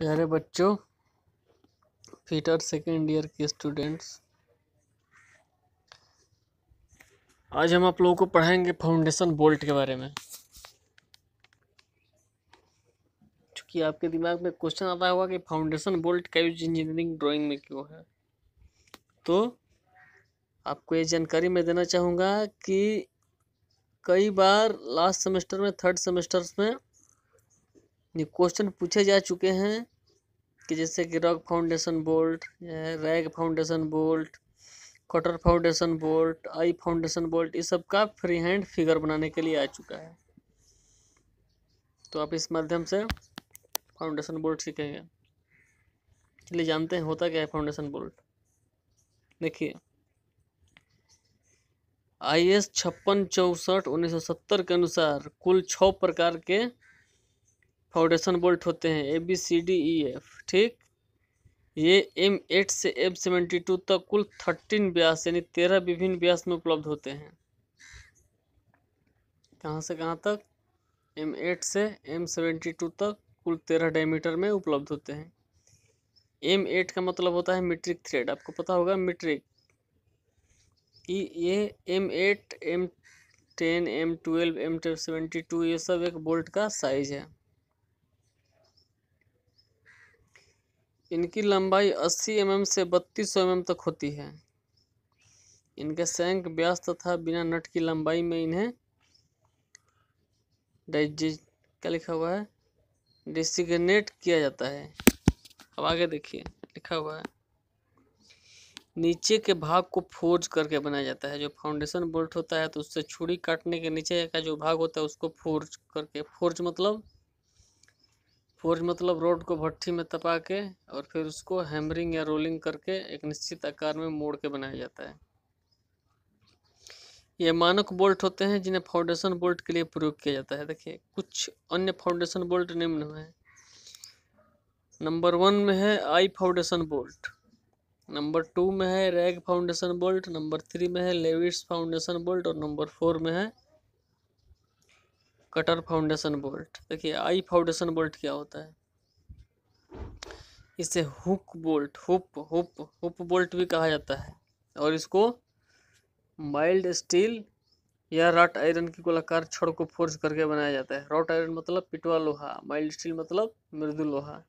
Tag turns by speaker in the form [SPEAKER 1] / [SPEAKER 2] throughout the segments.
[SPEAKER 1] प्यारे बच्चों fitter second year के स्टूडेंट्स आज हम आप लोगों को पढ़ाएँगे फाउंडेशन बोल्ट के बारे में। क्योंकि आपके दिमाग में क्वेश्चन आता होगा कि फाउंडेशन बोल्ट का यूज़ इंजीनियरिंग ड्राइंग में क्यों है। तो आपको ये जानकारी मैं देना चाहूँगा कि कई बार लास्ट सेमेस्टर में थर्ड सेमेस्टर्स में ये क्वेश्चन पूछे जा चुके हैं कि जैसे कि rock foundation bolt rag foundation bolt cutter foundation bolt eye foundation bolt इस सब का फ्री हैंड फिगर बनाने के लिए आ चुका है। तो आप इस माध्यम से फाउंडेशन बोल्ट सीखेंगे। चलिए जानते हैं, होता क्या है फाउंडेशन बोल्ट देखिए आई एस छप्पन चौंसठ उन्नीस सौ सत्तर के अनुसार कुल छः प्रकार के फाउंडेशन बोल्ट होते हैं, A, B, C, D, E, F, ठीक? ये एम, एट से एम सेवेंटी टू तक कुल थर्टीन व्यास यानी तेरह विभिन्न व्यास में उपलब्ध होते हैं। कहाँ से कहाँ तक? एम, एट से एम, सेवेंटी टू तक कुल तेरह डायमीटर में उपलब्ध होते हैं। एम, एट का मतलब होता है मीट्रिक थ्रेड, आपको पता होगा मीट्रिक। ये M, eight, M, ten, M, twelve, M, seventy two, ये सब एक बोल्ट का साइज़ है। इनकी लंबाई 80 एम mm से 3200 एम mm तक होती है। इनके सैंक व्यास तथा बिना नट की लंबाई में इन्हें क्या लिखा हुआ है? डिसिग्नेट किया जाता है। अब आगे देखिए, लिखा हुआ है। नीचे के भाग को फोर्ज करके बनाया जाता है। जो फाउंडेशन बोल्ट होता है तो उससे छुरी काटने के नीचे का जो भाग होता है उसको फोर्ज करके, फोर्ज मतलब फोर्ज मतलब रोड को भट्टी में तपा के और फिर उसको हैमरिंग या रोलिंग करके एक निश्चित आकार में मोड़ के बनाया जाता है। ये मानक बोल्ट होते हैं जिन्हें फाउंडेशन बोल्ट के लिए प्रयोग किया जाता है। देखिए, कुछ अन्य फाउंडेशन बोल्ट निम्न है। नंबर वन में है eye foundation bolt. Number two में है rag foundation bolt. Number three में है लेविट्स फाउंडेशन बोल्ट। और नंबर फोर में है कटर फाउंडेशन बोल्ट। देखिए, आई फाउंडेशन बोल्ट क्या होता है? इसे hook bolt, hoop hoop hoop bolt भी कहा जाता है। और इसको माइल्ड स्टील या रॉट आयरन की गोलाकार छड़ को फोर्स करके बनाया जाता है। रॉट आयरन मतलब पिटवा लोहा, माइल्ड स्टील मतलब मृदु लोहा।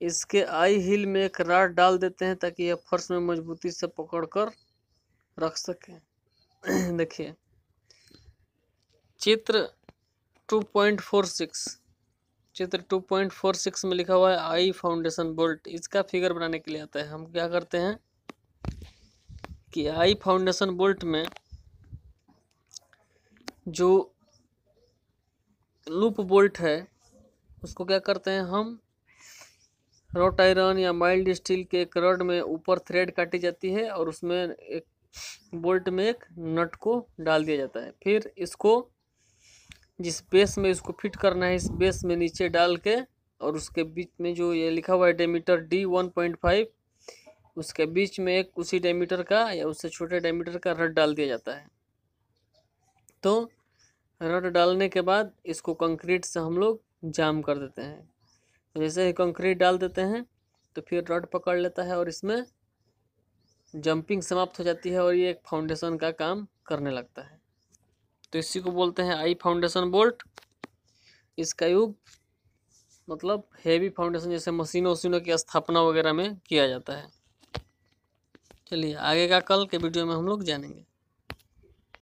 [SPEAKER 1] इसके आई हिल में एक राड डाल देते हैं ताकि यह फर्श में मजबूती से पकड़कर रख सके। देखिए चित्र 2.46 चित्र 2.46 में लिखा हुआ है आई फाउंडेशन बोल्ट इसका फिगर बनाने के लिए आता है। हम क्या करते हैं कि आई फाउंडेशन बोल्ट में जो लूप बोल्ट है, उसको क्या करते हैं हम? रोट आयरन या माइल्ड स्टील के एक रड में ऊपर थ्रेड काटी जाती है और उसमें एक बोल्ट में एक नट को डाल दिया जाता है। फिर इसको जिस बेस में इसको फिट करना है, इस बेस में नीचे डाल के और उसके बीच में जो ये लिखा हुआ है diameter D one point five, उसके बीच में एक उसी डायमीटर का या उससे छोटे डायमीटर का रड डाल दिया जाता है। तो रड डालने के बाद इसको कंक्रीट से हम लोग जाम कर देते हैं। तो जैसे ही कंक्रीट डाल देते हैं तो फिर रड पकड़ लेता है और इसमें जंपिंग समाप्त हो जाती है और ये एक फाउंडेशन का काम करने लगता है। तो इसी को बोलते हैं आई फाउंडेशन बोल्ट। इसका युग मतलब हैवी फाउंडेशन जैसे मशीनों वशीनों की स्थापना वगैरह में किया जाता है। चलिए आगे का कल के वीडियो में हम लोग जानेंगे।